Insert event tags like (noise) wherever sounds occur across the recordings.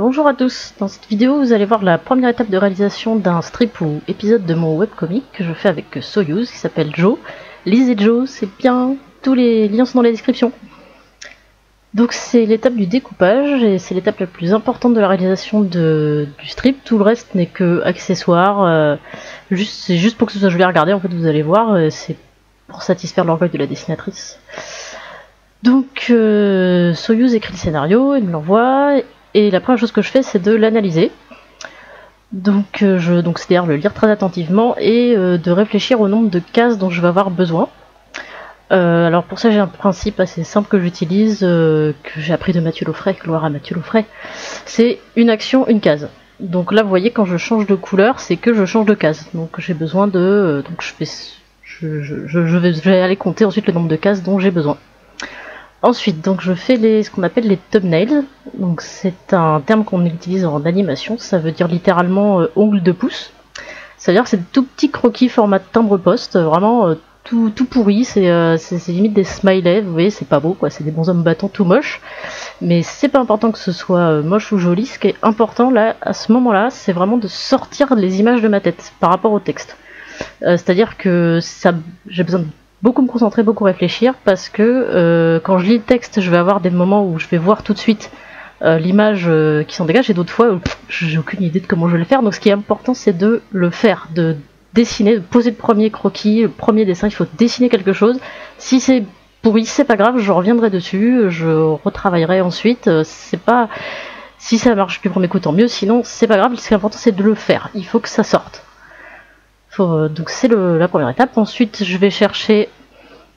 Bonjour à tous, dans cette vidéo vous allez voir la première étape de réalisation d'un strip ou épisode de mon webcomic que je fais avec Soyuz qui s'appelle Joe. Lisez Joe, c'est bien, tous les liens sont dans la description. Donc c'est l'étape du découpage et c'est l'étape la plus importante de la réalisation du strip, tout le reste n'est que accessoire, euh, c'est juste pour que ce soit joli à regarder en fait vous allez voir, euh, c'est pour satisfaire l'orgueil de la dessinatrice. Donc euh, Soyuz écrit le scénario, il me l'envoie et la première chose que je fais, c'est de l'analyser. Donc, euh, donc c'est-à-dire le lire très attentivement et euh, de réfléchir au nombre de cases dont je vais avoir besoin. Euh, alors pour ça j'ai un principe assez simple que j'utilise, que j'ai appris de Mathieu Laufray, gloire à Mathieu Laufray. C'est une action, une case. Donc là vous voyez quand je change de couleur, c'est que je change de case. Donc j'ai besoin de, donc je, je, je vais aller compter ensuite le nombre de cases dont j'ai besoin. Ensuite, donc je fais les, ce qu'on appelle les thumbnails. Donc c'est un terme qu'on utilise en animation. Ça veut dire littéralement euh, ongle de pouce. C'est-à-dire c'est tout petit croquis format timbre-poste, vraiment euh, tout, tout, pourri. Euh, c'est limite des smileys. Vous voyez, c'est pas beau, quoi. C'est des bonshommes bâtons tout moches. Mais c'est pas important que ce soit moche ou joli. Ce qui est important là, à ce moment-là, c'est vraiment de sortir les images de ma tête par rapport au texte. C'est-à-dire que j'ai besoin de beaucoup me concentrer, beaucoup réfléchir, parce que euh, quand je lis le texte, je vais avoir des moments où je vais voir tout de suite euh, l'image euh, qui s'en dégage, et d'autres fois j'ai aucune idée de comment je vais le faire. Donc ce qui est important, c'est de le faire, de dessiner, de poser le premier croquis, le premier dessin. Il faut dessiner quelque chose. Si c'est pourri, c'est pas grave, je reviendrai dessus, je retravaillerai ensuite. C'est pas si ça marche du premier coup, tant mieux. Sinon, c'est pas grave. Ce qui est important, c'est de le faire. Il faut que ça sorte. Euh, donc c'est la première étape. Ensuite, je vais chercher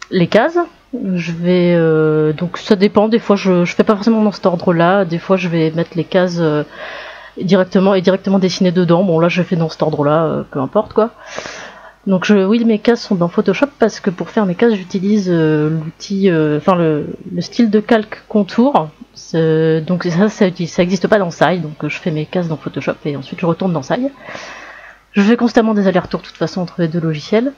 les cases. Je vais euh, donc ça dépend. Des fois, je, je fais pas forcément dans cet ordre-là. Des fois, je vais mettre les cases euh, directement et directement dessiner dedans. Bon, là, je fais dans cet ordre-là, peu importe quoi. Donc je, oui, mes cases sont dans Photoshop parce que pour faire mes cases, j'utilise l'outil, enfin le, style de calque contour. Donc ça, ça, ça existe pas dans Sai, donc je fais mes cases dans Photoshop et ensuite je retourne dans Sai. Je fais constamment des allers-retours de toute façon entre les deux logiciels.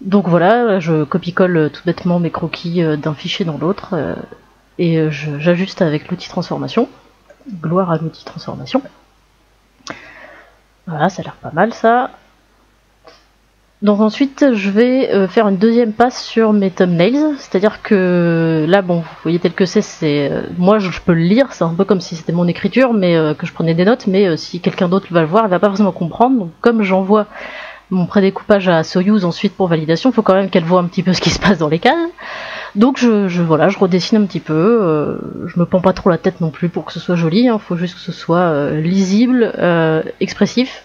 Donc voilà, je copie-colle euh, tout bêtement mes croquis euh, d'un fichier dans l'autre euh, et j'ajuste avec l'outil transformation. Gloire à l'outil transformation. Voilà, ça a l'air pas mal ça. Donc ensuite, je vais euh, faire une deuxième passe sur mes thumbnails, c'est-à-dire que là, bon, vous voyez tel que c'est, c'est euh, moi je, peux le lire, c'est un peu comme si c'était mon écriture, mais euh, que je prenais des notes, mais si quelqu'un d'autre va le voir, il va pas forcément comprendre. Donc comme j'envoie mon prédécoupage à Soyuz ensuite pour validation, il faut quand même qu'elle voit un petit peu ce qui se passe dans les cases. Donc je, je voilà, je redessine un petit peu, je me prends pas trop la tête non plus pour que ce soit joli, il hein, faut juste que ce soit lisible, expressif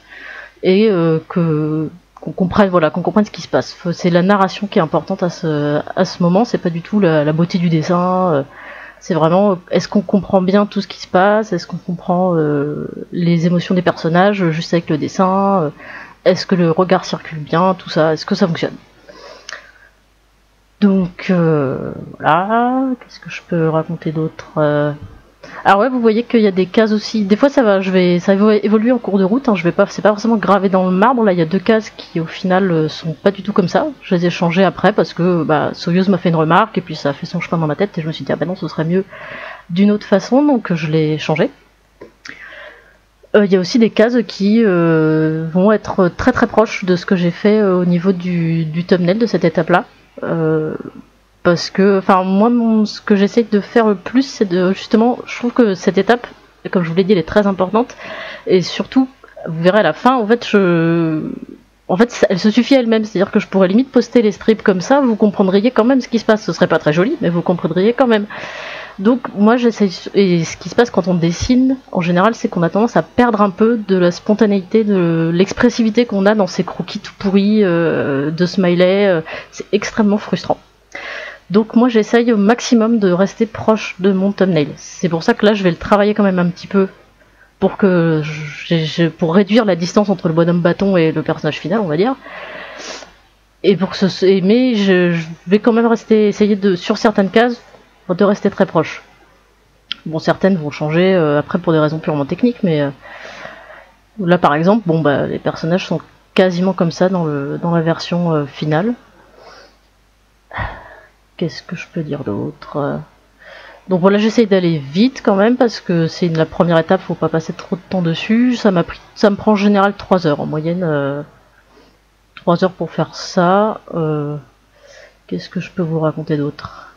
et que qu'on comprenne voilà qu'on comprenne ce qui se passe. C'est la narration qui est importante à ce à ce moment c'est pas du tout la, beauté du dessin euh, c'est vraiment est-ce qu'on comprend bien tout ce qui se passe? Est-ce qu'on comprend euh, les émotions des personnages juste avec le dessin euh, est-ce que le regard circule bien? Tout ça est-ce que ça fonctionne? Donc voilà. Qu'est-ce que je peux raconter d'autre alors ouais, vous voyez qu'il y a des cases aussi. Des fois, ça va, je vais, ça va évoluer en cours de route. Hein. Je vais pas, c'est pas forcément gravé dans le marbre. Là, il y a deux cases qui, au final, euh, sont pas du tout comme ça. Je les ai changées après parce que bah, Soyuz m'a fait une remarque et puis ça a fait son chemin dans ma tête et je me suis dit ah ben non, ce serait mieux d'une autre façon, donc je l'ai changé. Euh, il y a aussi des cases qui euh, vont être très très proches de ce que j'ai fait au niveau du, du thumbnail de cette étape-là parce que, enfin, moi, ce que j'essaie de faire le plus, c'est de justement, je trouve que cette étape, comme je vous l'ai dit, elle est très importante, et surtout, vous verrez à la fin, en fait, je, en fait, elle se suffit elle-même, c'est-à-dire que je pourrais limite poster les strips comme ça, vous comprendriez quand même ce qui se passe. Ce serait pas très joli, mais vous comprendriez quand même. Donc moi j'essaie et ce qui se passe quand on dessine en général c'est qu'on a tendance à perdre un peu de la spontanéité, de l'expressivité qu'on a dans ces croquis tout pourris euh, de smiley. Euh, c'est extrêmement frustrant. Donc moi j'essaye au maximum de rester proche de mon thumbnail. C'est pour ça que là je vais le travailler quand même un petit peu pour que pour réduire la distance entre le bonhomme bâton et le personnage final, on va dire. Et pour que ce mais je, vais quand même rester essayer de sur certaines cases de rester très proche. Bon certaines vont changer euh, après pour des raisons purement techniques, mais euh, là par exemple, bon bah les personnages sont quasiment comme ça dans le dans la version euh, finale. Qu'est-ce que je peux dire d'autre? Donc voilà, j'essaye d'aller vite quand même parce que c'est la première étape, faut pas passer trop de temps dessus. Ça m'a pris, ça me prend en général 3 heures en moyenne. 3 heures pour faire ça. Qu'est-ce que je peux vous raconter d'autre?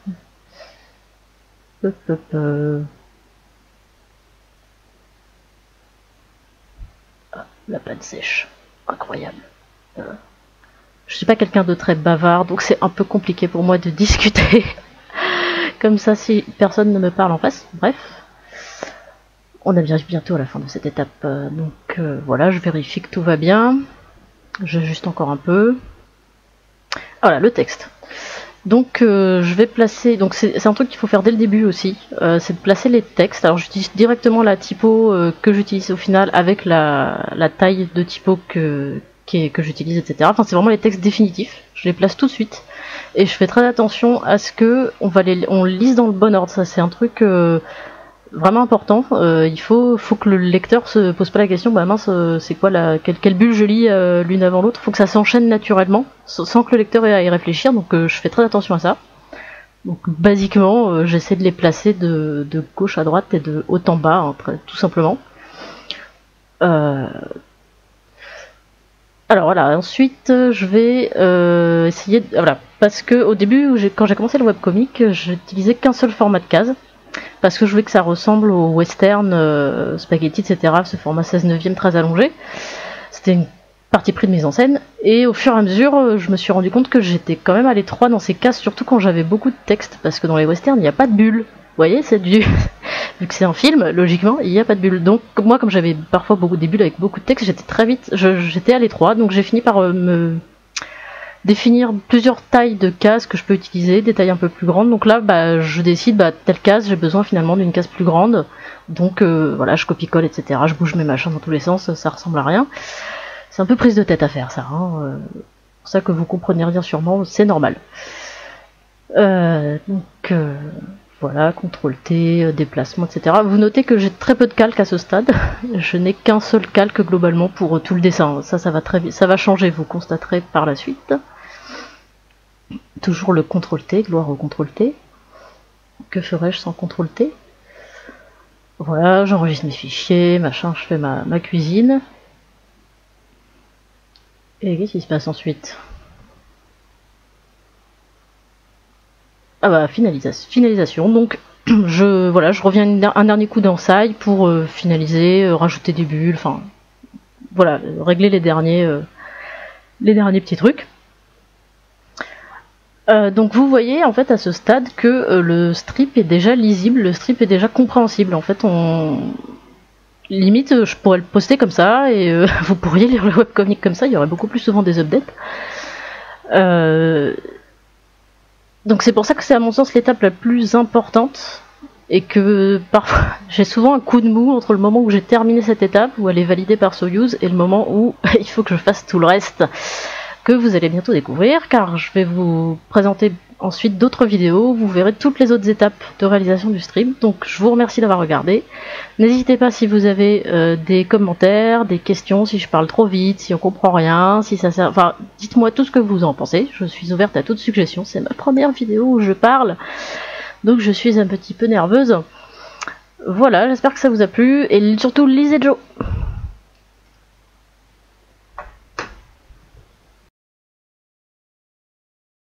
Ah, La panne sèche, incroyable. Je je suis pas quelqu'un de très bavard, donc c'est un peu compliqué pour moi de (laughs) discuter comme ça si personne ne me parle en face. Bref, on arrive bientôt à la fin de cette étape, euh, donc euh, voilà, je vérifie que tout va bien. J'ajuste encore un peu. Voilà, le texte. Donc euh, je vais placer, donc c'est un truc qu'il faut faire dès le début aussi, c'est de placer les textes. Alors j'utilise directement la typo que j'utilise au final avec la, taille de typo que, que j'utilise, etc. Enfin c'est vraiment les textes définitifs, je les place tout de suite. Et je fais très attention à ce que on les lise dans le bon ordre. Ça c'est un truc vraiment important. Euh, il faut, que le lecteur se pose pas la question, bah mince, euh, c'est quoi la, quelle, bulle je lis euh, l'une avant l'autre. Faut que ça s'enchaîne naturellement, sans que le lecteur ait à y réfléchir. Donc je fais très attention à ça. Donc basiquement, j'essaie de les placer de, de, gauche à droite et de haut en bas, hein, tout simplement. Alors voilà, ensuite je vais essayer, de, voilà, parce que au début, quand j'ai commencé le webcomic, j'utilisais qu'un seul format de case parce que je voulais que ça ressemble au western euh, spaghetti, etc. Ce format 16 neuvième très allongé. C'était une partie pris de mise en scène. Et au fur et à mesure, euh, je me suis rendu compte que j'étais quand même à l'étroit dans ces cases, surtout quand j'avais beaucoup de texte, parce que dans les westerns, il n'y a pas de bulle. Vous voyez, c'est du. Vu que c'est un film, logiquement, il n'y a pas de bulle. Donc, moi, comme j'avais parfois beaucoup de bulles avec beaucoup de texte, j'étais très vite. J'étais à l'étroit, donc j'ai fini par euh, me définir plusieurs tailles de cases que je peux utiliser, des tailles un peu plus grandes. Donc là, bah, je décide, bah, telle case, j'ai besoin finalement d'une case plus grande. Donc euh, voilà, je copie-colle, etc. Je bouge mes machins dans tous les sens, ça ressemble à rien. C'est un peu prise de tête à faire ça. Hein. Euh, pour ça que vous comprenez rien sûrement, c'est normal. Euh, donc voilà, CTRL T, déplacement, etc. Vous notez que j'ai très peu de calque à ce stade. (laughs) Je n'ai qu'un seul calque globalement pour tout le dessin. Ça, ça va très ça va changer, vous constaterez par la suite. Toujours le CTRL T, gloire au CTRL T. Que ferais-je sans CTRL T? Voilà, j'enregistre mes fichiers, machin, je fais ma, cuisine. Et qu'est-ce qui se passe ensuite? Ah bah finalisation. Donc (clears throat) je voilà, je reviens un dernier coup d'ensaille pour euh, finaliser, euh, rajouter des bulles, enfin voilà, régler les derniers euh, les derniers petits trucs. Euh, donc vous voyez en fait à ce stade que euh, le strip est déjà lisible, le strip est déjà compréhensible. En fait, on limite je pourrais le poster comme ça et euh, (laughs) vous pourriez lire le webcomic comme ça. Il y aurait beaucoup plus souvent des updates. Donc c'est pour ça que c'est à mon sens l'étape la plus importante. Et que parfois (laughs) j'ai souvent un coup de mou entre le moment où j'ai terminé cette étape où elle est validée par Soyuz et le moment où (laughs) il faut que je fasse tout le reste. Que vous allez bientôt découvrir car je vais vous présenter ensuite d'autres vidéos, vous verrez toutes les autres étapes de réalisation du stream. Donc je vous remercie d'avoir regardé. N'hésitez pas si vous avez euh, des commentaires, des questions, si je parle trop vite, si on comprend rien, si ça sert. Enfin, dites-moi tout ce que vous en pensez. Je suis ouverte à toute suggestion. C'est ma première vidéo où je parle. Donc je suis un petit peu nerveuse. Voilà, j'espère que ça vous a plu. Et surtout lisez Joe